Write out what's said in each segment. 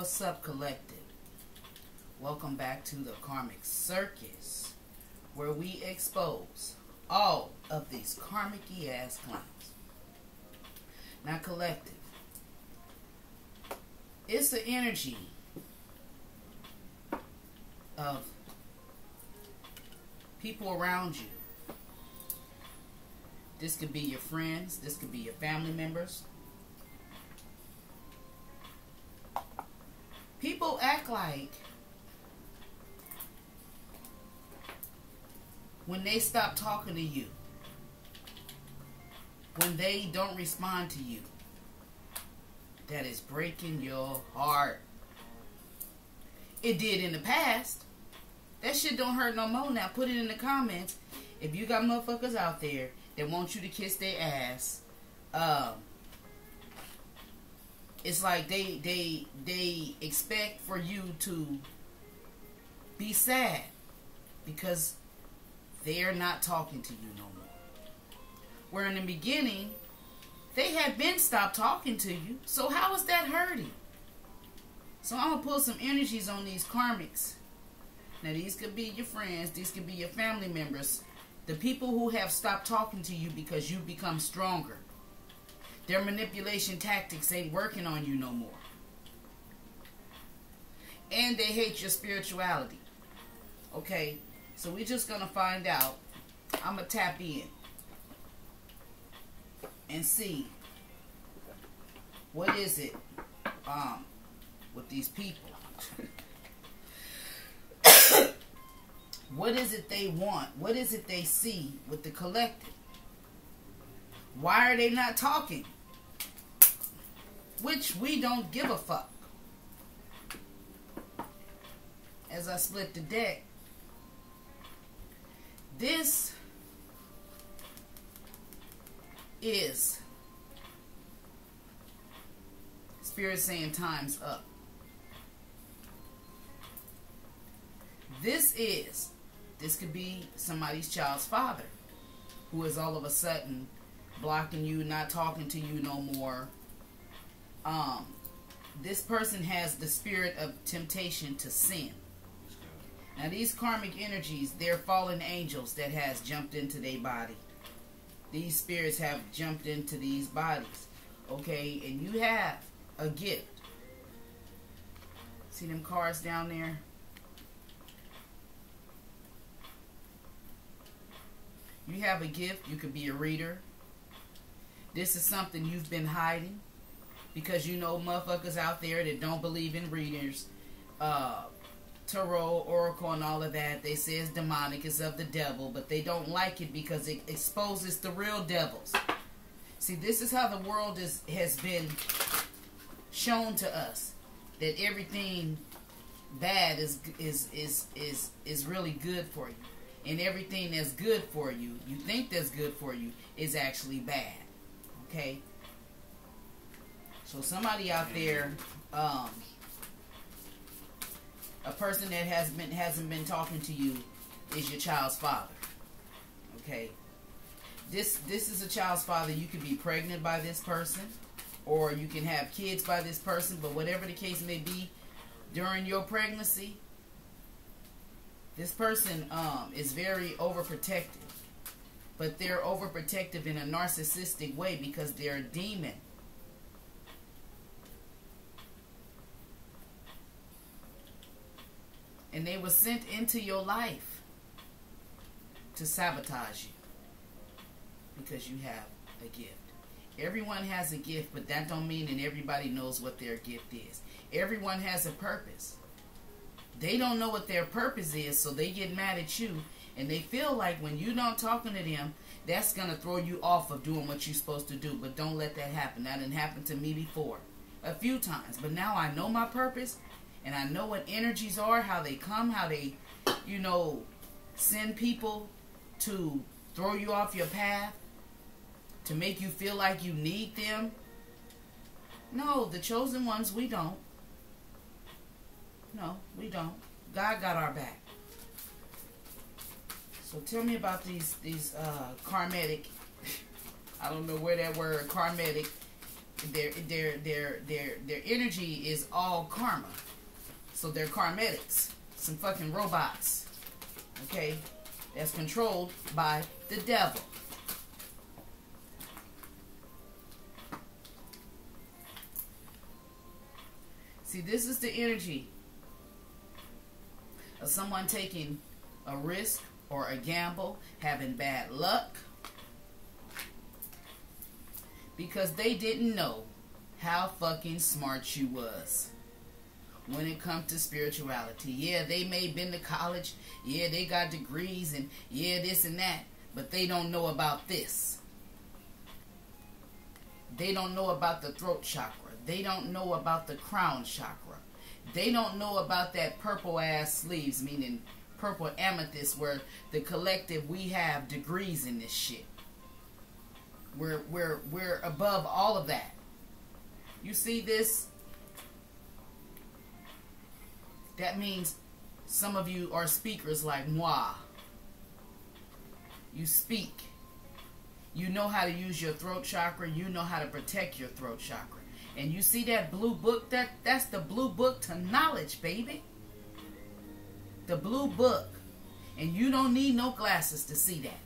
What's up, collective? Welcome back to the Karmic Circus, where we expose all of these karmic ass clowns. Now, collective, it's the energy of people around you. This could be your friends, this could be your family members, like when they stop talking to you, when they don't respond to you, that is breaking your heart. It did in the past. That shit don't hurt no more now. Put it in the comments. If you got motherfuckers out there that want you to kiss their ass, um, it's like they they they expect for you to be sad because they're not talking to you no more. Where in the beginning, they had been stopped talking to you. So how is that hurting? So I'm gonna put some energies on these karmics. Now these could be your friends, these could be your family members, the people who have stopped talking to you because you've become stronger. Their manipulation tactics ain't working on you no more. And they hate your spirituality. Okay, so we're just gonna find out. I'm gonna tap in and see what is it um with these people. what is it they want? What is it they see with the collective? Why are they not talking? Which we don't give a fuck. As I split the deck, this is Spirit saying time's up. This is, this could be somebody's child's father who is all of a sudden blocking you, not talking to you no more, um, this person has the spirit of temptation to sin. Now these karmic energies, they're fallen angels that has jumped into their body. These spirits have jumped into these bodies. Okay, and you have a gift. See them cards down there? You have a gift. You could be a reader. This is something you've been hiding because you know motherfuckers out there that don't believe in readers, uh, tarot, oracle, and all of that. They say it's demonic, it's of the devil, but they don't like it because it exposes the real devils. See, this is how the world is has been shown to us that everything bad is is is is is really good for you, and everything that's good for you, you think that's good for you, is actually bad. Okay. So somebody out there, um, a person that has been hasn't been talking to you is your child's father. Okay. This this is a child's father. You could be pregnant by this person, or you can have kids by this person. But whatever the case may be, during your pregnancy, this person um, is very overprotective. But they're overprotective in a narcissistic way because they're a demon And they were sent into your life to sabotage you because you have a gift. Everyone has a gift, but that don't mean that everybody knows what their gift is. Everyone has a purpose. They don't know what their purpose is, so they get mad at you and they feel like when you're not talking to them, that's gonna throw you off of doing what you're supposed to do. But don't let that happen. That didn't happen to me before. A few times. But now I know my purpose and I know what energies are, how they come, how they, you know, send people to throw you off your path, to make you feel like you need them. No, the chosen ones, we don't. No, we don't. God got our back. So tell me about these these uh, karmatic. I don't know where that word karmatic their their their their their energy is all karma. So they're karmetics, some fucking robots. Okay, that's controlled by the devil. See, this is the energy of someone taking a risk or a gamble, having bad luck, because they didn't know how fucking smart you was when it comes to spirituality. Yeah, they may have been to college. Yeah, they got degrees and yeah, this and that. But they don't know about this. They don't know about the throat chakra. They don't know about the crown chakra. They don't know about that purple ass sleeves, meaning purple amethyst, where the collective we have degrees in this shit. We're we're we're above all of that. You see this? That means some of you are speakers like moi. You speak. You know how to use your throat chakra. You know how to protect your throat chakra. And you see that blue book? That that's the blue book to knowledge, baby. The blue book. And you don't need no glasses to see that.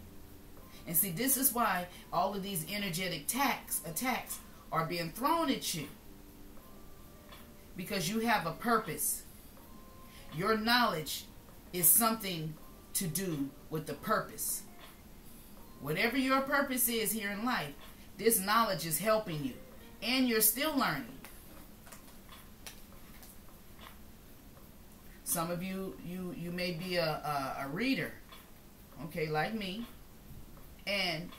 And see, this is why all of these energetic attacks, attacks are being thrown at you. Because you have a purpose. Your knowledge is something to do with the purpose. Whatever your purpose is here in life, this knowledge is helping you. And you're still learning. Some of you, you, you may be a, a, a reader, okay, like me and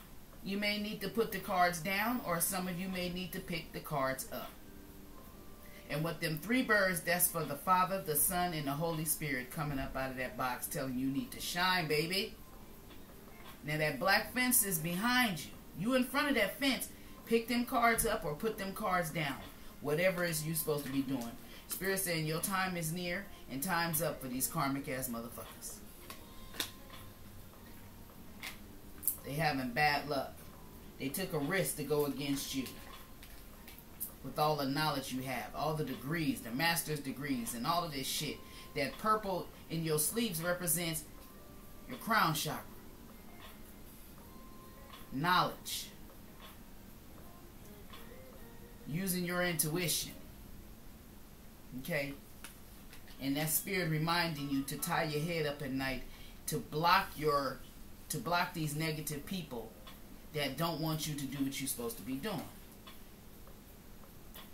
you may need to put the cards down, or some of you may need to pick the cards up. And with them three birds, that's for the Father, the Son, and the Holy Spirit coming up out of that box telling you, need to shine, baby. Now that black fence is behind you. You in front of that fence. Pick them cards up or put them cards down. Whatever is you supposed to be doing. Spirit saying your time is near and time's up for these karmic ass motherfuckers. They having bad luck. They took a risk to go against you. With all the knowledge you have, all the degrees, the master's degrees, and all of this shit. That purple in your sleeves represents your crown chakra. Knowledge. Using your intuition. Okay? And that spirit reminding you to tie your head up at night to block your to block these negative people that don't want you to do what you're supposed to be doing.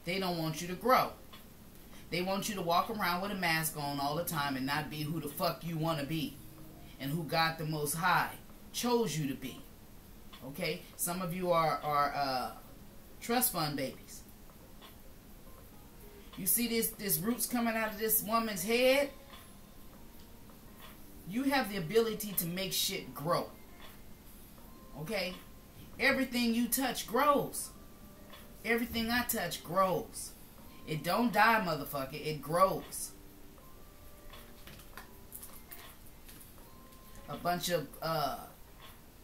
They don't want you to grow. They want you to walk around with a mask on all the time and not be who the fuck you want to be and who God the Most High chose you to be. Okay? Some of you are, are uh, trust fund babies. You see this, this roots coming out of this woman's head? you have the ability to make shit grow. Okay? Everything you touch grows. Everything I touch grows. It don't die, motherfucker. It grows. A bunch of uh,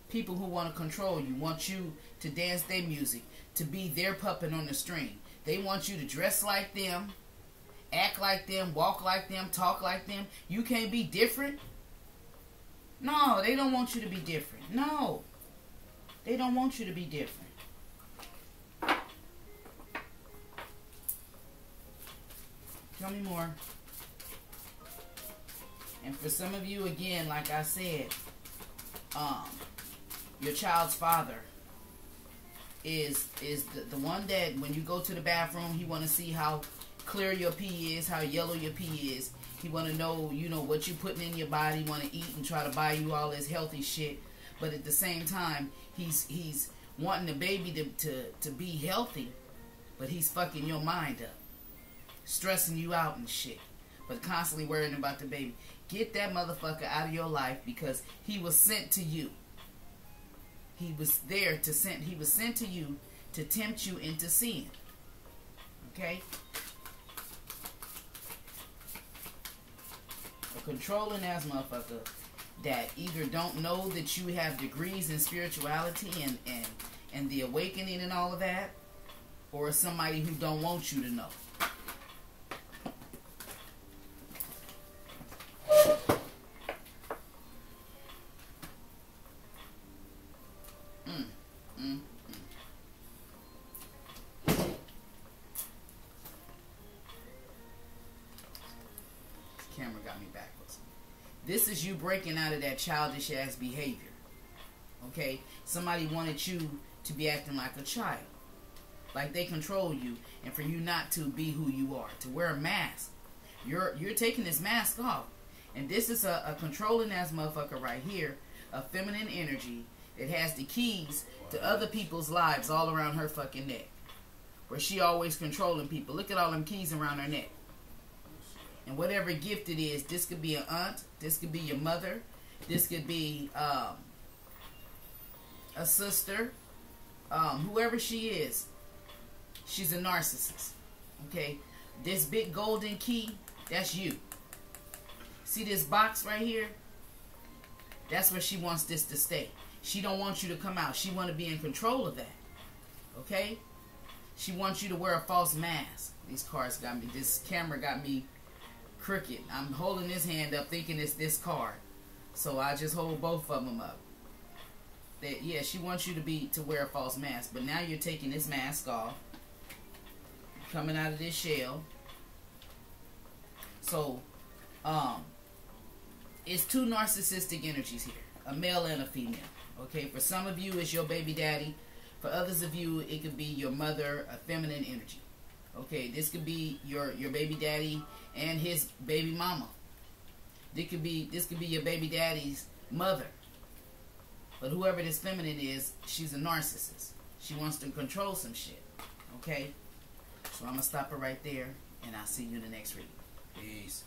people who want to control you want you to dance their music, to be their puppet on the string. They want you to dress like them, act like them, walk like them, talk like them. You can't be different. No, they don't want you to be different. No. They don't want you to be different. Tell me more. And for some of you, again, like I said, um, your child's father is is the, the one that when you go to the bathroom, he want to see how clear your pee is, how yellow your pee is, he want to know, you know, what you putting in your body. Want to eat and try to buy you all this healthy shit. But at the same time, he's he's wanting the baby to, to, to be healthy, but he's fucking your mind up, stressing you out and shit. But constantly worrying about the baby. Get that motherfucker out of your life because he was sent to you. He was there to send. He was sent to you to tempt you into sin. Okay. A controlling ass motherfucker that either don't know that you have degrees in spirituality and, and, and the awakening and all of that, or somebody who don't want you to know. Mm, mm, mm. Camera got me backwards. This is you breaking out of that childish ass behavior. Okay? Somebody wanted you to be acting like a child. Like they control you and for you not to be who you are, to wear a mask. You're you're taking this mask off. And this is a, a controlling ass motherfucker right here, a feminine energy that has the keys to other people's lives all around her fucking neck. Where she always controlling people. Look at all them keys around her neck. And whatever gift it is, this could be an aunt, this could be your mother, this could be um, a sister, um, whoever she is, she's a narcissist. Okay? This big golden key, that's you. See this box right here? That's where she wants this to stay. She don't want you to come out. She want to be in control of that. Okay? She wants you to wear a false mask. These cards got me. This camera got me crooked. I'm holding this hand up thinking it's this card. So I just hold both of them up. That yeah, she wants you to be to wear a false mask, but now you're taking this mask off. Coming out of this shell. So um it's two narcissistic energies here. A male and a female. Okay, for some of you it's your baby daddy. For others of you it could be your mother, a feminine energy. Okay, this could be your your baby daddy and his baby mama. This could be this could be your baby daddy's mother. But whoever this feminine is, she's a narcissist. She wants to control some shit. Okay? So I'm gonna stop it right there and I'll see you in the next reading. Peace.